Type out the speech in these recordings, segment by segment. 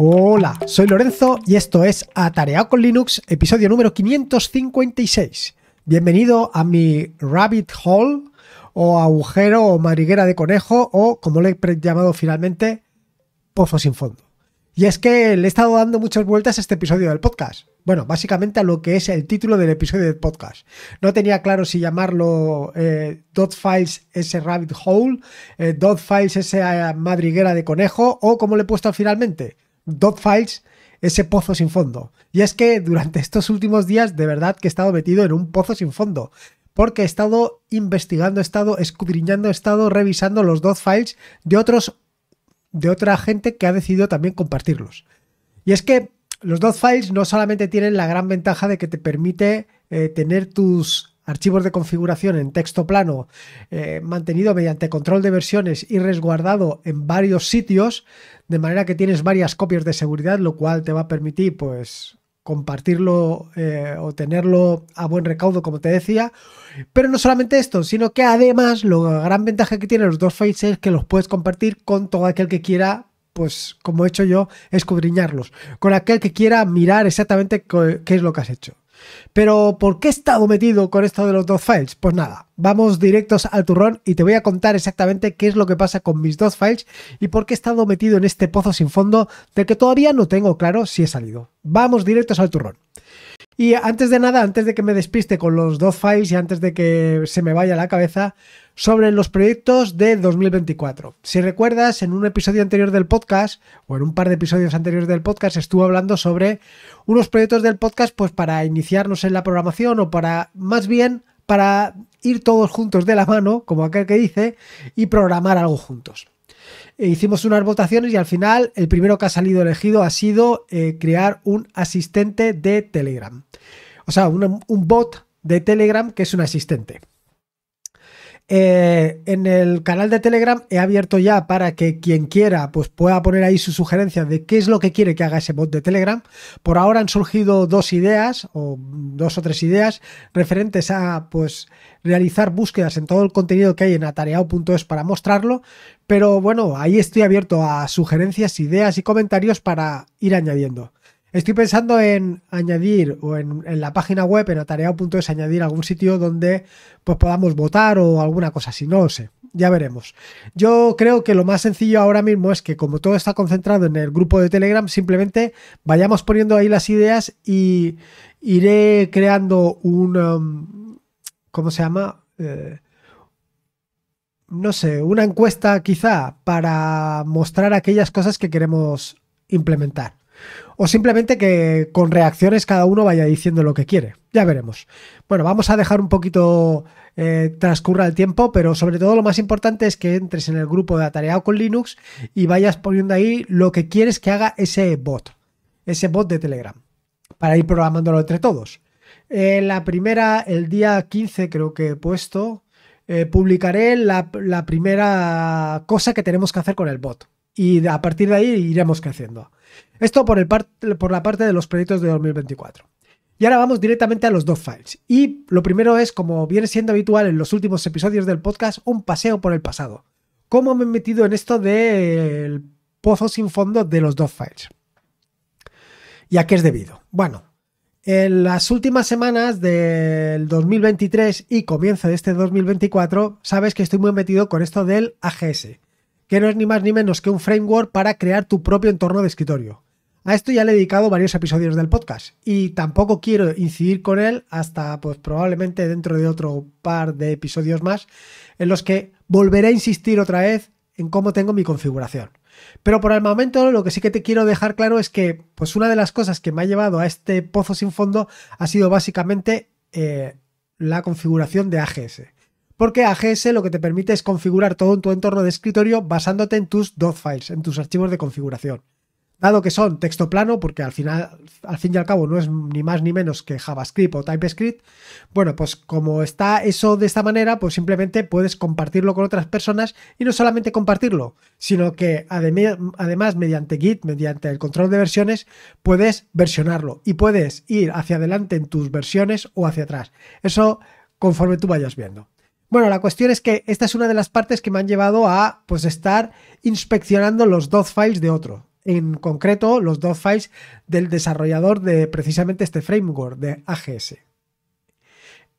Hola, soy Lorenzo y esto es Atareado con Linux, episodio número 556. Bienvenido a mi rabbit hole o agujero o mariguera de conejo o como le he llamado finalmente, pozo sin fondo. Y es que le he estado dando muchas vueltas a este episodio del podcast. Bueno, básicamente a lo que es el título del episodio del podcast. No tenía claro si llamarlo eh, files ese rabbit hole, eh, files esa madriguera de conejo o como le he puesto finalmente, dot files ese pozo sin fondo. Y es que durante estos últimos días de verdad que he estado metido en un pozo sin fondo. Porque he estado investigando, he estado escudriñando, he estado revisando los dot files de otros de otra gente que ha decidido también compartirlos. Y es que los dot files no solamente tienen la gran ventaja de que te permite eh, tener tus archivos de configuración en texto plano eh, mantenido mediante control de versiones y resguardado en varios sitios, de manera que tienes varias copias de seguridad, lo cual te va a permitir pues compartirlo eh, o tenerlo a buen recaudo, como te decía. Pero no solamente esto, sino que además la gran ventaja que tienen los dos files es que los puedes compartir con todo aquel que quiera pues como he hecho yo, escudriñarlos, con aquel que quiera mirar exactamente qué es lo que has hecho. Pero ¿por qué he estado metido con esto de los dos files? Pues nada, vamos directos al turrón y te voy a contar exactamente qué es lo que pasa con mis dos files y por qué he estado metido en este pozo sin fondo del que todavía no tengo claro si he salido. Vamos directos al turrón. Y antes de nada, antes de que me despiste con los dos files y antes de que se me vaya la cabeza, sobre los proyectos de 2024. Si recuerdas, en un episodio anterior del podcast, o en un par de episodios anteriores del podcast, estuve hablando sobre unos proyectos del podcast, pues para iniciarnos en la programación o para, más bien, para ir todos juntos de la mano, como aquel que dice, y programar algo juntos. E hicimos unas votaciones y al final el primero que ha salido elegido ha sido eh, crear un asistente de Telegram. O sea, un bot de Telegram que es un asistente. Eh, en el canal de Telegram he abierto ya para que quien quiera pues pueda poner ahí su sugerencia de qué es lo que quiere que haga ese bot de Telegram. Por ahora han surgido dos ideas o dos o tres ideas referentes a pues realizar búsquedas en todo el contenido que hay en atareado.es para mostrarlo, pero bueno, ahí estoy abierto a sugerencias, ideas y comentarios para ir añadiendo. Estoy pensando en añadir o en, la página web, en atareado.es, añadir algún sitio donde pues podamos votar o alguna cosa así, no lo sé, ya veremos. Yo creo que lo más sencillo ahora mismo es que como todo está concentrado en el grupo de Telegram, simplemente vayamos poniendo ahí las ideas y iré creando un... Um, ¿Cómo se llama? Eh, no sé, una encuesta quizá para mostrar aquellas cosas que queremos implementar. O simplemente que con reacciones cada uno vaya diciendo lo que quiere. Ya veremos. Bueno, vamos a dejar un poquito eh, transcurra el tiempo, pero sobre todo lo más importante es que entres en el grupo de Atareado con Linux y vayas poniendo ahí lo que quieres que haga ese bot, ese bot de Telegram, para ir programándolo entre todos. Eh, la primera, el día 15 creo que he puesto, eh, publicaré la, primera cosa que tenemos que hacer con el bot. Y a partir de ahí iremos creciendo. Esto por, el por la parte de los proyectos de 2024. Y ahora vamos directamente a los dos files. Y lo primero es, como viene siendo habitual en los últimos episodios del podcast, un paseo por el pasado. ¿Cómo me he metido en esto del pozo sin fondo de los dos files? ¿Y a qué es debido? Bueno, en las últimas semanas del 2023 y comienzo de este 2024, sabes que estoy muy metido con esto del AGS, que no es ni más ni menos que un framework para crear tu propio entorno de escritorio. A esto ya le he dedicado varios episodios del podcast y tampoco quiero incidir con él hasta pues probablemente dentro de otro par de episodios más en los que volveré a insistir otra vez en cómo tengo mi configuración. Pero por el momento lo que sí que te quiero dejar claro es que pues una de las cosas que me ha llevado a este pozo sin fondo ha sido básicamente eh, la configuración de AGS. Porque AGS lo que te permite es configurar todo en tu entorno de escritorio basándote en tus dot files, en tus archivos de configuración dado que son texto plano, porque al final, al fin y al cabo, no es ni más ni menos que JavaScript o TypeScript, bueno, pues como está eso de esta manera, pues simplemente puedes compartirlo con otras personas y no solamente compartirlo, sino que además mediante Git, mediante el control de versiones, puedes versionarlo y puedes ir hacia adelante en tus versiones o hacia atrás. Eso conforme tú vayas viendo. Bueno, la cuestión es que esta es una de las partes que me han llevado a pues estar inspeccionando los dos files de otro en concreto los dos files del desarrollador de precisamente este framework de AGS.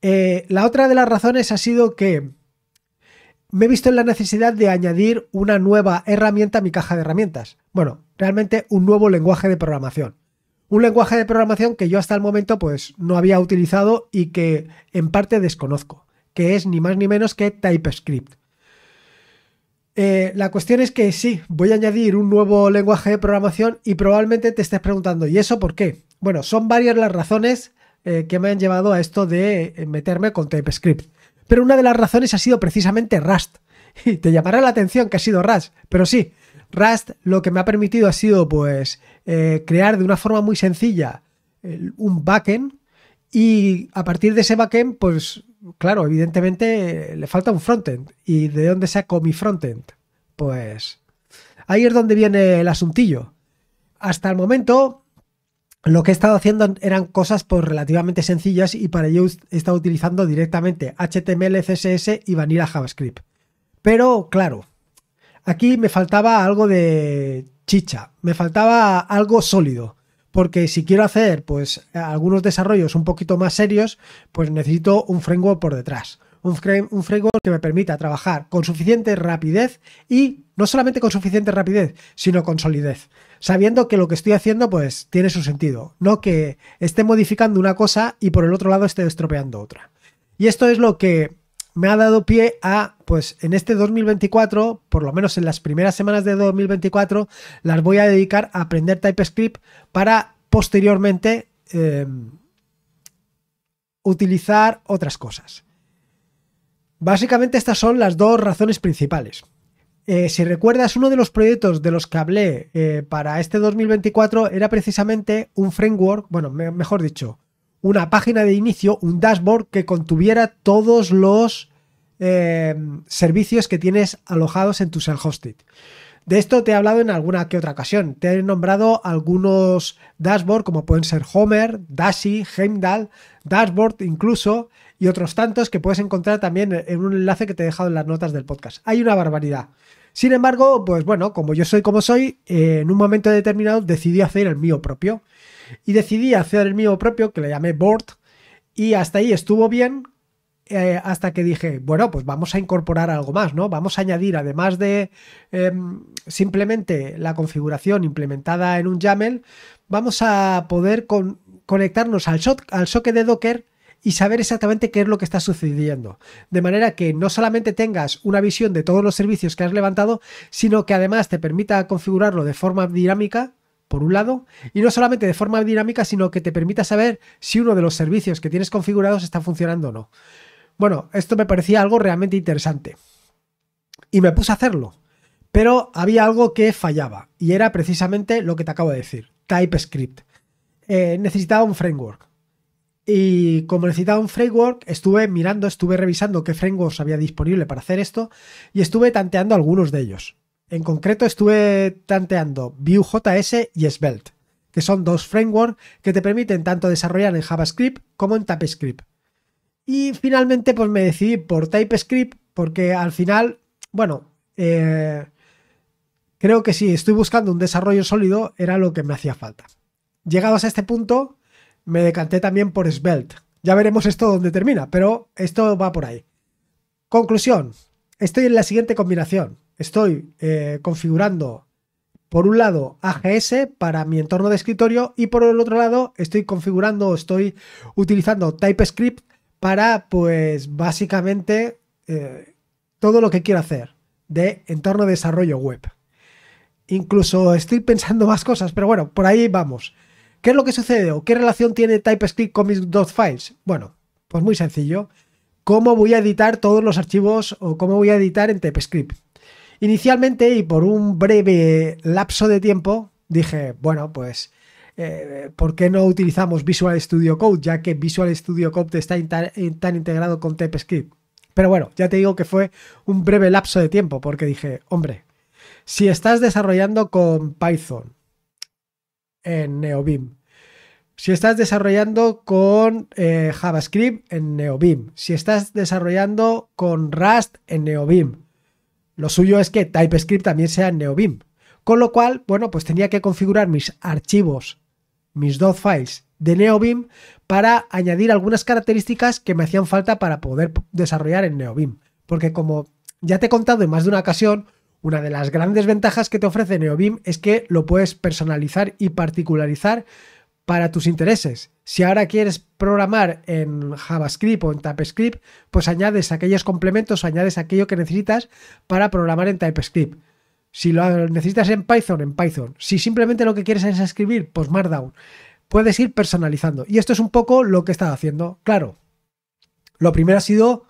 Eh, la otra de las razones ha sido que me he visto en la necesidad de añadir una nueva herramienta a mi caja de herramientas. Bueno, realmente un nuevo lenguaje de programación. Un lenguaje de programación que yo hasta el momento pues no había utilizado y que en parte desconozco, que es ni más ni menos que TypeScript. Eh, la cuestión es que sí, voy a añadir un nuevo lenguaje de programación y probablemente te estés preguntando, ¿y eso por qué? Bueno, son varias las razones eh, que me han llevado a esto de eh, meterme con TypeScript. Pero una de las razones ha sido precisamente Rust. Y te llamará la atención que ha sido Rust, pero sí, Rust lo que me ha permitido ha sido pues crear de una forma muy sencilla un backend y a partir de ese backend pues claro, evidentemente le falta un frontend. ¿Y de dónde saco mi frontend? Pues ahí es donde viene el asuntillo. Hasta el momento lo que he estado haciendo eran cosas pues relativamente sencillas y para ello he estado utilizando directamente HTML, CSS y Vanilla JavaScript. Pero claro, aquí me faltaba algo de chicha, me faltaba algo sólido. Porque si quiero hacer pues algunos desarrollos un poquito más serios, pues necesito un framework por detrás. Un, un framework que me permita trabajar con suficiente rapidez y no solamente con suficiente rapidez, sino con solidez sabiendo que lo que estoy haciendo pues tiene su sentido, no que esté modificando una cosa y por el otro lado esté estropeando otra. Y esto es lo que me ha dado pie a, pues en este 2024, por lo menos en las primeras semanas de 2024, las voy a dedicar a aprender TypeScript para posteriormente em, utilizar otras cosas. Básicamente estas son las dos razones principales. Eh, si recuerdas, uno de los proyectos de los que hablé eh, para este 2024 era precisamente un framework, bueno, mejor dicho, una página de inicio, un dashboard que contuviera todos los eh, servicios que tienes alojados en tu self-hosted. De esto te he hablado en alguna que otra ocasión. Te he nombrado algunos dashboards como pueden ser Homer, Dashi, Heimdall, Dashboard incluso, y otros tantos que puedes encontrar también en un enlace que te he dejado en las notas del podcast. Hay una barbaridad. Sin embargo, pues bueno, como yo soy como soy, eh, en un momento determinado decidí hacer el mío propio. Y decidí hacer el mío propio, que le llamé Board, y hasta ahí estuvo bien, eh, hasta que dije, bueno, pues vamos a incorporar algo más, ¿no? Vamos a añadir, además de em, simplemente la configuración implementada en un YAML, vamos a poder conectarnos al, al socket de Docker y saber exactamente qué es lo que está sucediendo. De manera que no solamente tengas una visión de todos los servicios que has levantado, sino que además te permita configurarlo de forma dinámica, por un lado, y no solamente de forma dinámica, sino que te permita saber si uno de los servicios que tienes configurados está funcionando o no. Bueno, esto me parecía algo realmente interesante. Y me puse a hacerlo. Pero había algo que fallaba, y era precisamente lo que te acabo de decir, TypeScript. Eh, necesitaba un framework. Y como necesitaba un framework, estuve mirando, estuve revisando qué frameworks había disponible para hacer esto y estuve tanteando algunos de ellos. En concreto estuve tanteando Vue.js y Svelte, que son dos frameworks que te permiten tanto desarrollar en JavaScript como en TypeScript. Y finalmente pues me decidí por TypeScript porque al final, bueno, eh, creo que si estoy buscando un desarrollo sólido era lo que me hacía falta. Llegados a este punto, me decanté también por Svelte. Ya veremos esto dónde termina, pero esto va por ahí. Conclusión. Estoy en la siguiente combinación. Estoy eh, configurando, por un lado, AGS para mi entorno de escritorio y por el otro lado estoy configurando, estoy utilizando TypeScript para, pues, básicamente eh, todo lo que quiero hacer de entorno de desarrollo web. Incluso estoy pensando más cosas, pero bueno, por ahí vamos. ¿Qué es lo que sucede o qué relación tiene TypeScript con mis dos files? Bueno, pues muy sencillo. ¿Cómo voy a editar todos los archivos o cómo voy a editar en TypeScript? Inicialmente y por un breve lapso de tiempo dije, bueno, pues eh, ¿por qué no utilizamos Visual Studio Code? Ya que Visual Studio Code está tan integrado con TypeScript. Pero bueno, ya te digo que fue un breve lapso de tiempo porque dije, hombre, si estás desarrollando con Python, en NeoBeam. Si estás desarrollando con eh, JavaScript en NeoBeam. Si estás desarrollando con Rust en NeoBeam. Lo suyo es que TypeScript también sea en NeoBeam. Con lo cual, bueno, pues tenía que configurar mis archivos, mis dot files de NeoBeam para añadir algunas características que me hacían falta para poder desarrollar en NeoBeam. Porque como ya te he contado en más de una ocasión, una de las grandes ventajas que te ofrece NeoBeam es que lo puedes personalizar y particularizar para tus intereses. Si ahora quieres programar en JavaScript o en TypeScript, pues añades aquellos complementos, añades aquello que necesitas para programar en TypeScript. Si lo necesitas en Python, en Python. Si simplemente lo que quieres es escribir, pues Markdown. Puedes ir personalizando. Y esto es un poco lo que he estado haciendo. Claro, lo primero ha sido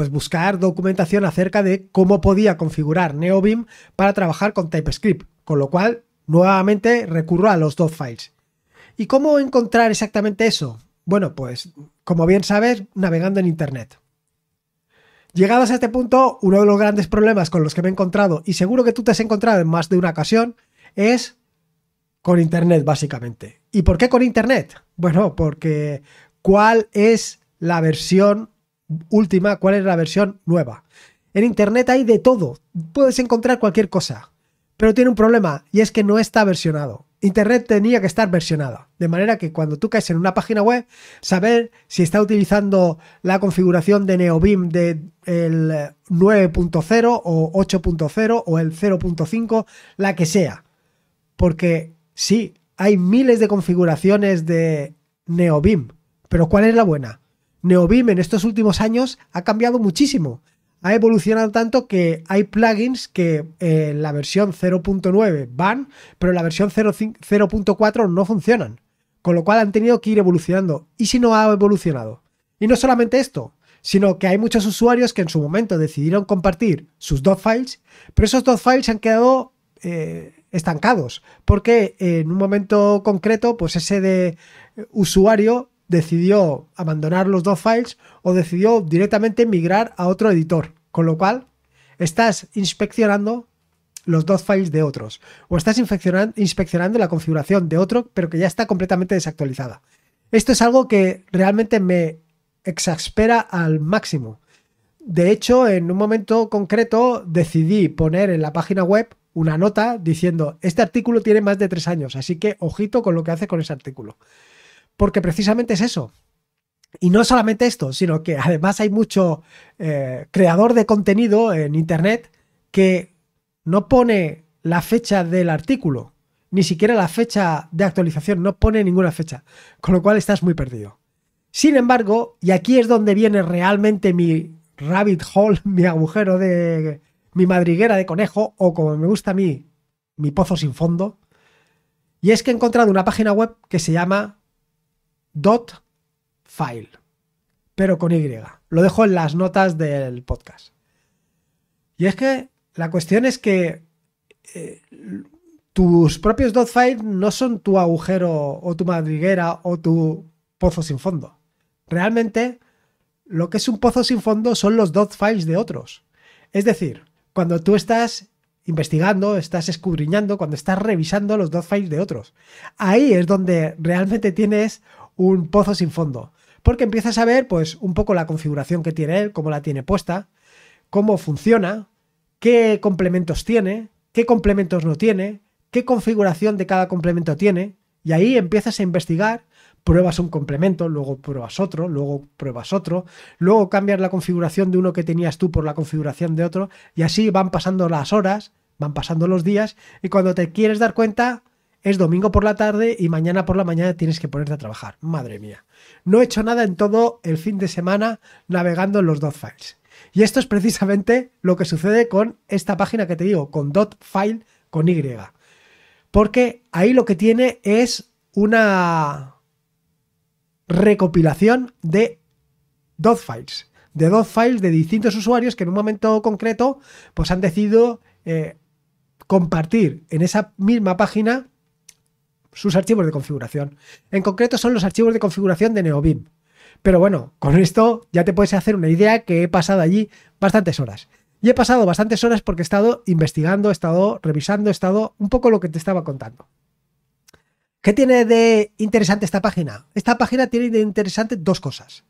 pues buscar documentación acerca de cómo podía configurar NeoBeam para trabajar con TypeScript, con lo cual nuevamente recurro a los dos files. ¿Y cómo encontrar exactamente eso? Bueno, pues como bien sabes, navegando en Internet. Llegados a este punto, uno de los grandes problemas con los que me he encontrado, y seguro que tú te has encontrado en más de una ocasión, es con Internet, básicamente. ¿Y por qué con Internet? Bueno, porque ¿cuál es la versión última, cuál es la versión nueva. En Internet hay de todo, puedes encontrar cualquier cosa, pero tiene un problema y es que no está versionado. Internet tenía que estar versionada, de manera que cuando tú caes en una página web, saber si está utilizando la configuración de NeoBeam de el 9.0 o 8.0 o el 0.5, la que sea. Porque sí, hay miles de configuraciones de NeoBeam, pero ¿cuál es la buena? NeoBeam en estos últimos años ha cambiado muchísimo. Ha evolucionado tanto que hay plugins que en eh, la versión 0.9 van, pero en la versión 0.4 no funcionan. Con lo cual han tenido que ir evolucionando. ¿Y si no ha evolucionado? Y no solamente esto, sino que hay muchos usuarios que en su momento decidieron compartir sus dot files, pero esos dot files han quedado eh, estancados, porque en un momento concreto, pues ese de usuario decidió abandonar los dos files o decidió directamente migrar a otro editor. Con lo cual, estás inspeccionando los dos files de otros. O estás inspeccionando la configuración de otro, pero que ya está completamente desactualizada. Esto es algo que realmente me exaspera al máximo. De hecho, en un momento concreto decidí poner en la página web una nota diciendo, este artículo tiene más de tres años, así que ojito con lo que hace con ese artículo porque precisamente es eso. Y no solamente esto, sino que además hay mucho eh, creador de contenido en Internet que no pone la fecha del artículo, ni siquiera la fecha de actualización, no pone ninguna fecha, con lo cual estás muy perdido. Sin embargo, y aquí es donde viene realmente mi rabbit hole, mi agujero de mi madriguera de conejo, o como me gusta a mí, mi pozo sin fondo, y es que he encontrado una página web que se llama dot file, pero con Y. Lo dejo en las notas del podcast. Y es que la cuestión es que eh, tus propios dot files no son tu agujero o tu madriguera o tu pozo sin fondo. Realmente lo que es un pozo sin fondo son los dot files de otros. Es decir, cuando tú estás investigando, estás escudriñando, cuando estás revisando los dot files de otros. Ahí es donde realmente tienes un pozo sin fondo. Porque empiezas a ver, pues, un poco la configuración que tiene él, cómo la tiene puesta, cómo funciona, qué complementos tiene, qué complementos no tiene, qué configuración de cada complemento tiene, y ahí empiezas a investigar, pruebas un complemento, luego pruebas otro, luego pruebas otro, luego cambias la configuración de uno que tenías tú por la configuración de otro, y así van pasando las horas, van pasando los días, y cuando te quieres dar cuenta, es domingo por la tarde y mañana por la mañana tienes que ponerte a trabajar. Madre mía. No he hecho nada en todo el fin de semana navegando en los files. Y esto es precisamente lo que sucede con esta página que te digo, con file con Y. Porque ahí lo que tiene es una recopilación de files. De files de distintos usuarios que en un momento concreto pues han decidido eh, compartir en esa misma página sus archivos de configuración. En concreto son los archivos de configuración de NeoBeam. Pero bueno, con esto ya te puedes hacer una idea que he pasado allí bastantes horas. Y he pasado bastantes horas porque he estado investigando, he estado revisando, he estado un poco lo que te estaba contando. ¿Qué tiene de interesante esta página? Esta página tiene de interesante dos cosas,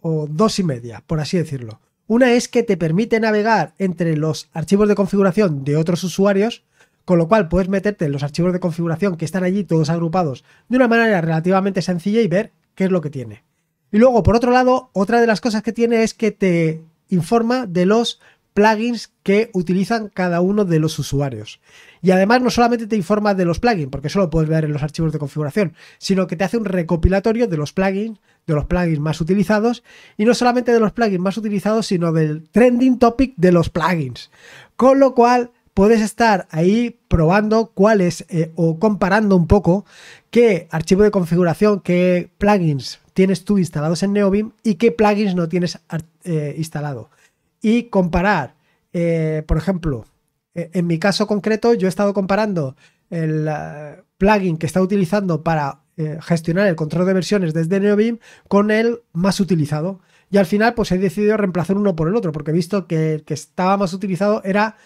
o dos y media, por así decirlo. Una es que te permite navegar entre los archivos de configuración de otros usuarios con lo cual puedes meterte en los archivos de configuración que están allí todos agrupados de una manera relativamente sencilla y ver qué es lo que tiene. Y luego, por otro lado, otra de las cosas que tiene es que te informa de los plugins que utilizan cada uno de los usuarios. Y además no solamente te informa de los plugins, porque eso lo puedes ver en los archivos de configuración, sino que te hace un recopilatorio de los plugins, de los plugins más utilizados, y no solamente de los plugins más utilizados, sino del trending topic de los plugins. Con lo cual puedes estar ahí probando cuáles eh, o comparando un poco qué archivo de configuración, qué plugins tienes tú instalados en Neobim y qué plugins no tienes eh, instalado y comparar, eh, por ejemplo, eh, en mi caso concreto, yo he estado comparando el plugin que está utilizando para gestionar el control de versiones desde NeoBeam con el más utilizado. Y al final, pues he decidido reemplazar uno por el otro, porque he visto que el que estaba más utilizado era.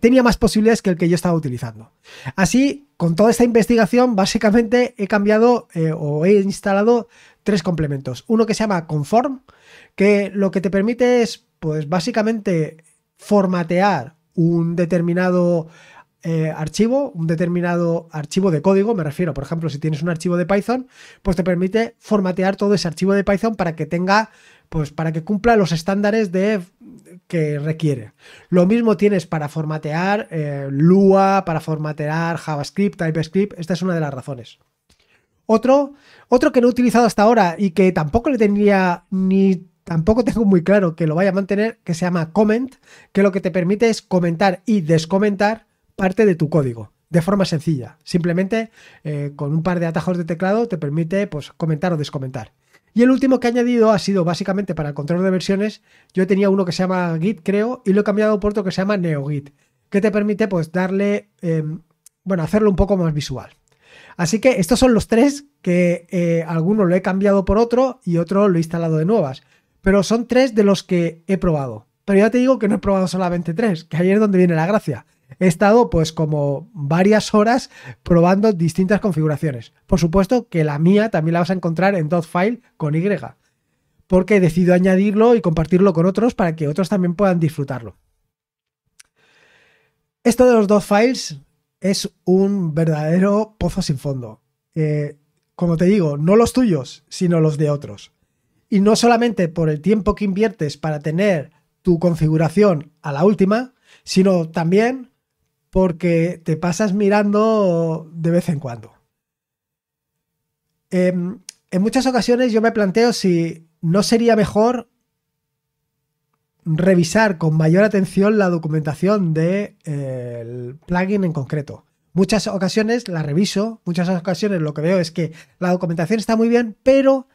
Tenía más posibilidades que el que yo estaba utilizando. Así, con toda esta investigación, básicamente he cambiado o he instalado tres complementos. Uno que se llama Conform, que lo que te permite es pues básicamente formatear un determinado eh, archivo, un determinado archivo de código, me refiero, por ejemplo, si tienes un archivo de Python, pues te permite formatear todo ese archivo de Python para que tenga, pues para que cumpla los estándares de que requiere. Lo mismo tienes para formatear eh, Lua, para formatear JavaScript, TypeScript, esta es una de las razones. Otro, otro que no he utilizado hasta ahora y que tampoco le tendría ni tampoco tengo muy claro que lo vaya a mantener, que se llama Comment, que lo que te permite es comentar y descomentar parte de tu código de forma sencilla. Simplemente eh, con un par de atajos de teclado te permite pues, comentar o descomentar. Y el último que he añadido ha sido básicamente para el control de versiones. Yo tenía uno que se llama Git, creo, y lo he cambiado por otro que se llama NeoGit, que te permite pues darle, em, bueno, hacerlo un poco más visual. Así que estos son los tres que eh, alguno lo he cambiado por otro y otro lo he instalado de nuevas pero son tres de los que he probado. Pero ya te digo que no he probado solamente tres, que ahí es donde viene la gracia. He estado pues como varias horas probando distintas configuraciones. Por supuesto que la mía también la vas a encontrar en .file con Y, porque he decidido añadirlo y compartirlo con otros para que otros también puedan disfrutarlo. Esto de los files es un verdadero pozo sin fondo. Eh, como te digo, no los tuyos, sino los de otros. Y no solamente por el tiempo que inviertes para tener tu configuración a la última, sino también porque te pasas mirando de vez en cuando. Em, en muchas ocasiones yo me planteo si no sería mejor revisar con mayor atención la documentación del de, plugin en concreto. Muchas ocasiones la reviso, muchas ocasiones lo que veo es que la documentación está muy bien, pero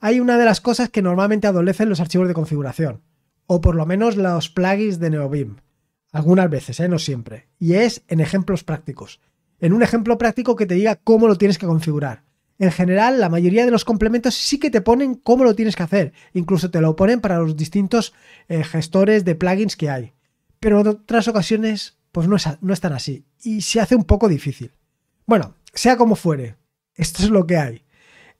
hay una de las cosas que normalmente adolecen los archivos de configuración, o por lo menos los plugins de NeoBeam. Algunas veces, ¿eh? no siempre. Y es en ejemplos prácticos. En un ejemplo práctico que te diga cómo lo tienes que configurar. En general, la mayoría de los complementos sí que te ponen cómo lo tienes que hacer. Incluso te lo ponen para los distintos eh, gestores de plugins que hay. Pero en otras ocasiones, pues no es, no es tan así. Y se hace un poco difícil. Bueno, sea como fuere, esto es lo que hay.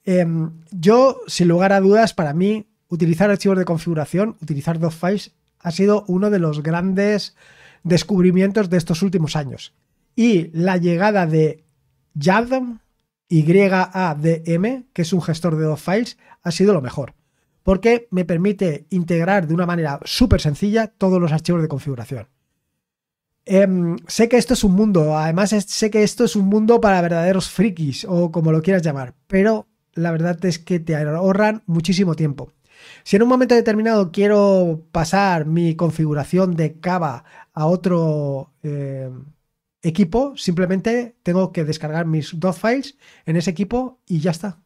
Em, yo, sin lugar a dudas, para mí, utilizar archivos de configuración, utilizar dos files, ha sido uno de los grandes descubrimientos de estos últimos años. Y la llegada de YADM, YADM, que es un gestor de dos files, ha sido lo mejor. Porque me permite integrar de una manera súper sencilla todos los archivos de configuración. Em, sé que esto es un mundo, además sé que esto es un mundo para verdaderos frikis o como lo quieras llamar, pero la verdad es que te ahorran muchísimo tiempo. Si en un momento determinado quiero pasar mi configuración de Cava a otro eh, equipo, simplemente tengo que descargar mis dos files en ese equipo y ya está.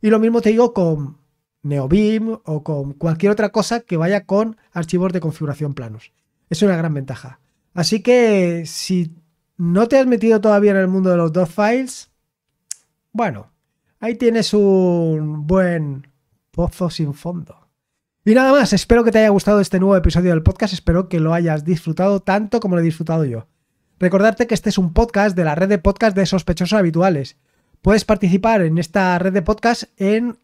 Y lo mismo te digo con NeoBeam o con cualquier otra cosa que vaya con archivos de configuración planos. Es una gran ventaja. Así que si no te has metido todavía en el mundo de los dos files, bueno, Ahí tienes un buen pozo sin fondo. Y nada más, espero que te haya gustado este nuevo episodio del podcast, espero que lo hayas disfrutado tanto como lo he disfrutado yo. Recordarte que este es un podcast de la red de podcast de sospechosos habituales. Puedes participar en esta red de podcast en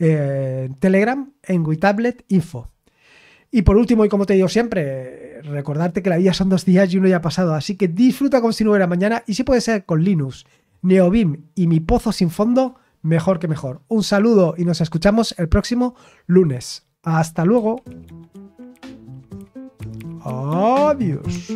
eh, Telegram, en WeTablet Info. Y por último, y como te digo siempre, recordarte que la vida son dos días y uno ya ha pasado, así que disfruta como si no hubiera mañana y si puede ser con Linux, NeoBeam y mi pozo sin fondo, mejor que mejor. Un saludo y nos escuchamos el próximo lunes. Hasta luego. Adiós.